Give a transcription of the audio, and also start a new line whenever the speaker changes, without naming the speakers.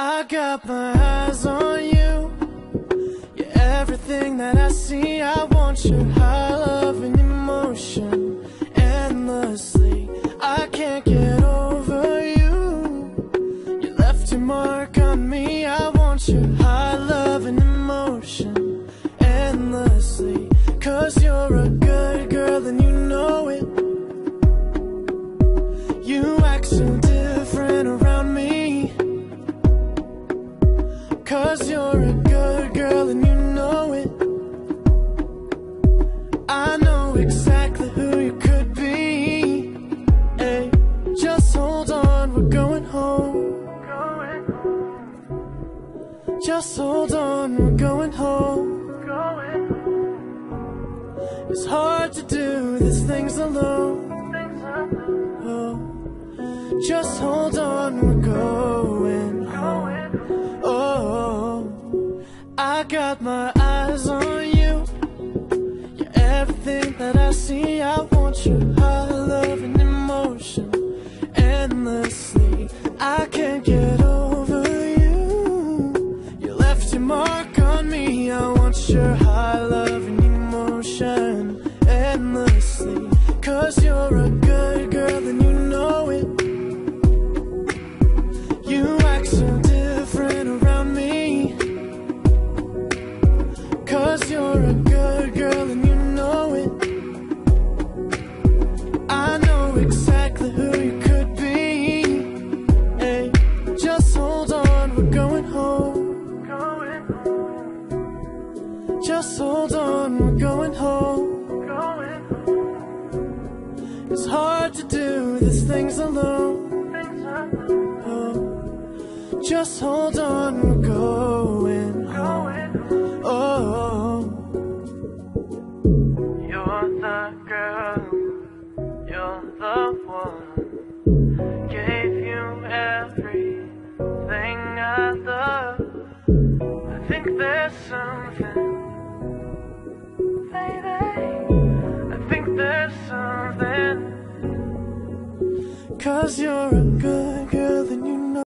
I got my eyes on you. You're everything that I see. I want your high love and emotion endlessly. I can't get over you. You left your mark on me. I want your high Cause you're a good girl and you know it. I know exactly who you could be. Hey, just hold on, we're going home. Just hold on, we're going home. It's hard to do these things alone. Oh, just hold on, I got my eyes on you. You're everything that I see. I want your high love and emotion endlessly. I can't get over you. You left your mark on me. I want your high love and emotion endlessly. Cause you're a You're a good girl and you know it. I know exactly who you could be. Hey, just hold on, we're going home. Just hold on, we're going home. It's hard to do these things alone. Oh, just hold on, we're going Cause you're a good